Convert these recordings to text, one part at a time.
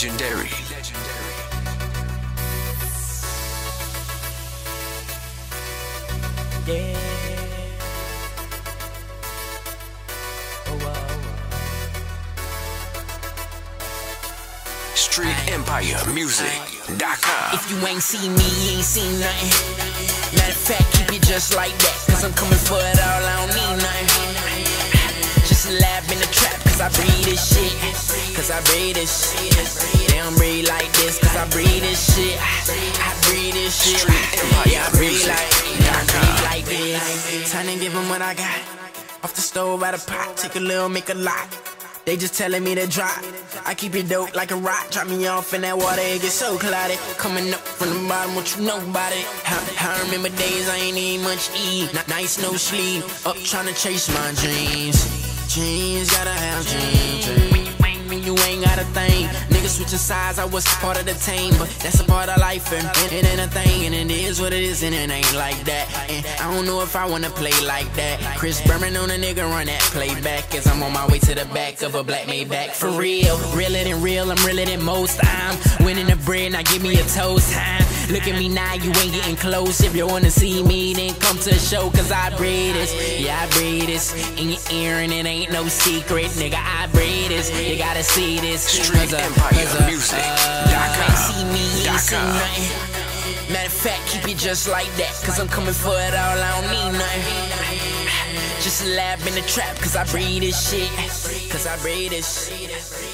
legendary. Yeah. Oh, wow, Street Empire Music.com. If you ain't seen me, you ain't seen nothing. Matter of fact, keep it just like that. Cause I'm coming for it all, I don't need nothing. Lab in the trap, cause I breathe this shit. Cause I breathe this shit. They don't breathe like this, cause I breathe this shit. I breathe this shit. Yeah, I breathe like, yeah, I breathe like this. Time to give them what I got. Off the stove, out of pot, take a little, make a lot. They just telling me to drop. I keep it dope like a rock. Drop me off in that water, it get so cloudy. Coming up from the bottom, what you know about it? I, I remember days I ain't even much eat. Not nice, no sleep. Up trying to chase my dreams. Dreams, gotta have dreams. When you ain't got a thing, niggas switching sides, I was part of the team, but that's a part of life, and it ain't a thing, and it is what it is, and it ain't like that. And I don't know if I wanna play like that. Chris Berman on a nigga run that playback as I'm on my way to the back of a black Maybach. For real, realer than real, I'm realer than most. I'm winning the bread, now give me a toast time. Look at me now, you ain't getting close. If you wanna see me, then come to the show, cause I breathe this. Yeah, I breathe this in your ear, and it ain't no secret, nigga. I breathe this. You gotta see this. Street Empire cause, uh, Music. uh, ain't see me, ain't see nothing. Matter of fact, keep it just like that. Cause I'm coming for it all, I don't need nothing. Just a lab in the trap, cause I breathe this shit. cause I breathe this. shit.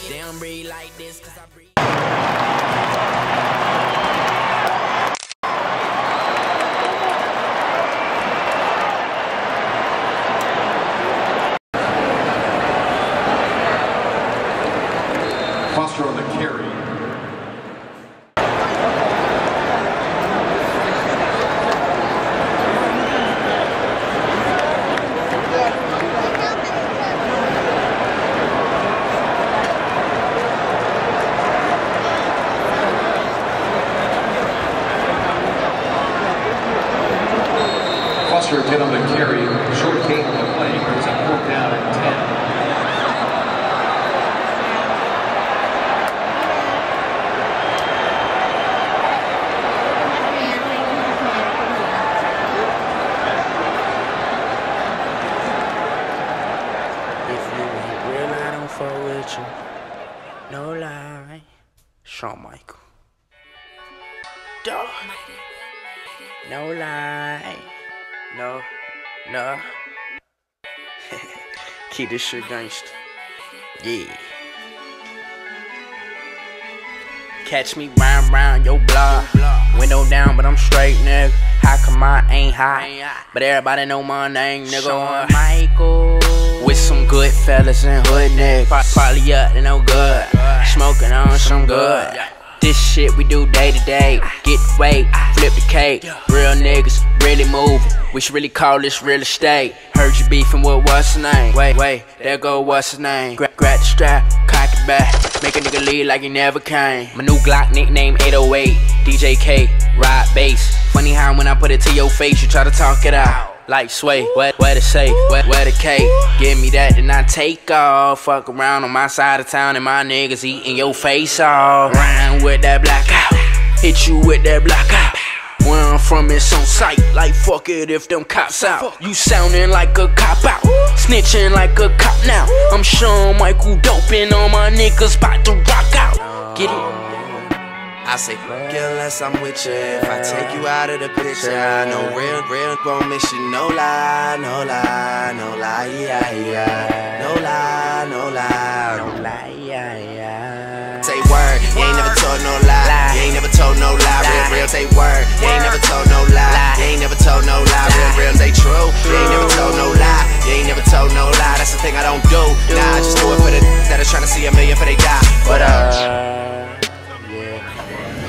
They don't breathe like this, cause I breathe. Keep this shit gangster. Yeah. Catch me round round your block. Window down, but I'm straight, nigga. How come I ain't high? But everybody know my name, nigga. Michael. With some good fellas and hood niggas. Pro- Probably up to no good. Smoking on some good. This shit we do day to day. Get weight, flip the cake. Real niggas really moving. We should really call this real estate. Heard you beefing with what's his name? Wait, wait, there go what's his name? Gra- grab the strap, cock it back. Make a nigga leave like he never came. My new Glock nickname 808. DJK, ride bass. Funny how when I put it to your face, you try to talk it out. Like sway, where, where the safe, where, where the cake. Give me that, then I take off. Fuck around on my side of town, and my niggas eating your face off. Round with that blackout, hit you with that blackout. Where I'm from, it's on sight. Like fuck it if them cops out. You sounding like a cop out, snitching like a cop now. I'm Shawn Michael doping on my niggas, bout to rock out. Get it? I say, fuck you unless I'm with you. If I take you out of the picture, I know real, real won't miss you. No lie, no lie, no lie, yeah, yeah. No lie, no lie. Don't lie, yeah, yeah. Say word, you ain't never told no lie. You ain't never told no lie. Real, real, say word. You ain't never told no lie. You ain't never told no lie. Real, real, say true. You ain't never told no lie. You ain't never told no lie. That's the thing I don't do. Nah, I just do it for the that are trying to see a million for they die.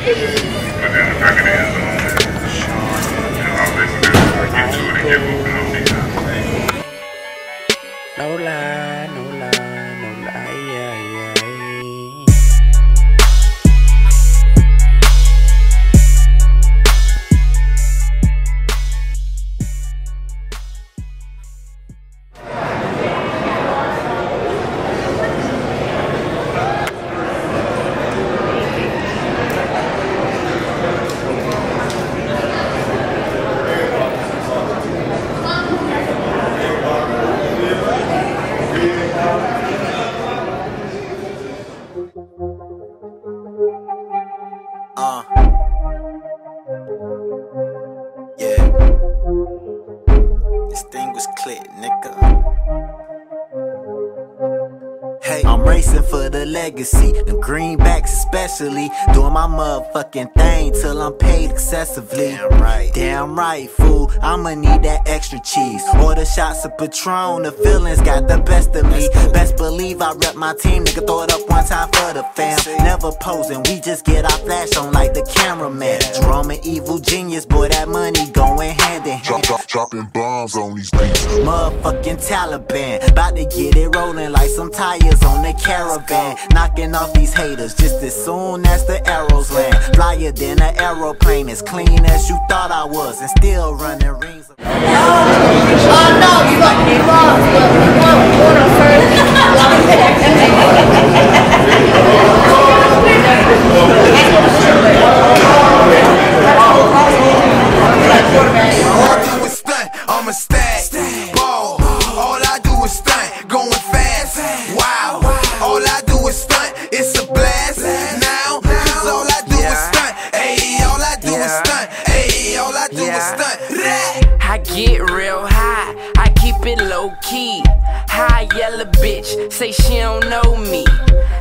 But then Uh. Yeah. This thing was clit, nigga. Racing for the legacy, the greenbacks especially. Doing my motherfucking thing till I'm paid excessively. Damn right. Damn right, fool. I'ma need that extra cheese. Order shots of Patron, the feelings got the best of me. Best believe I rep my team, nigga. Throw it up one time for the fam. Never posing, we just get our flash on like the cameraman. Drama evil genius, boy, that money going hand in hand. Drop, drop, dropping bombs on these beats. Motherfucking Taliban, about to get it rolling like some tires on the caravan. Knocking off these haters just as soon as the arrows land. Flyer than an aeroplane, as clean as you thought I was, and still running rings. Oh no, you got me wrong. Water first. key, high yellow bitch, say she don't know me.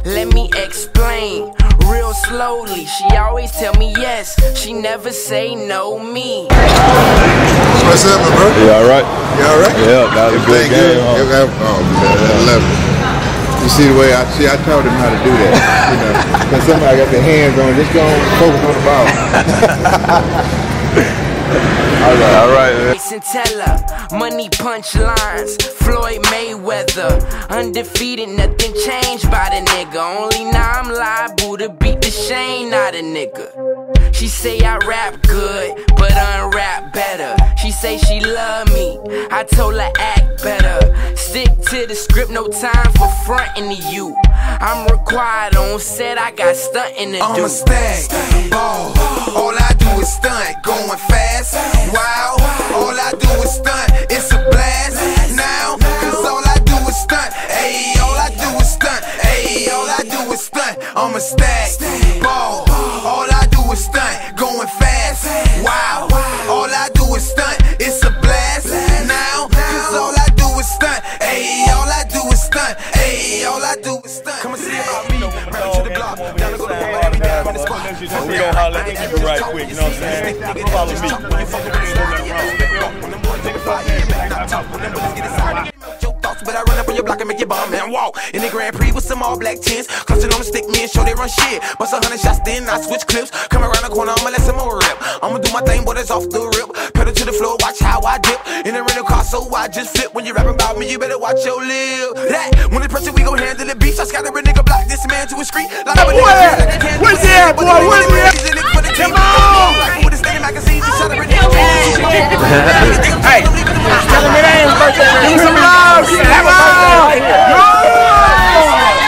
Let me explain real slowly. She always tell me yes, she never say no me. What's up, my bro? You alright? You alright? Yeah, that was a good game. Good. Huh? Oh, yeah. 11. You see the way I see, I taught him how to do that. You know, because somebody got their hands on. Just go on, focus on the ball. All right, all right, man. Jason Teller, money punchlines, Floyd Mayweather, undefeated, nothing changed by the nigga. Only now I'm liable to beat the shame out of nigga. She say I rap good, but unrap better. She say she love me, I told her act better. Stick to the script, no time for fronting to you. I'm required on set, I got stunting to I'm do. a stag, ball. All I do is stunt, going fast. We gonna holler at the people right quick, you know what I'm saying? Follow me. But I run up on your block and make your bomb man walk. In the Grand Prix with some all black tins, clutching on the stick, me and show they run shit. Bust a hundred shots, then I switch clips. Come around the corner, I'ma let some more rip. I'ma do my thing, but it's off the rip. Pedal to the floor, watch how I dip. In the rental car, so I just flip. When you rapping about me, you better watch your lip. That when the pressure, we gon' handle the beats. I scatter a nigga block this man to a street. Like I'm a nigga, Where? like a candy. Where's he at, boy? Where's he at? Come on! Hey, Tell him it ain't birthday. Give me some love. Love.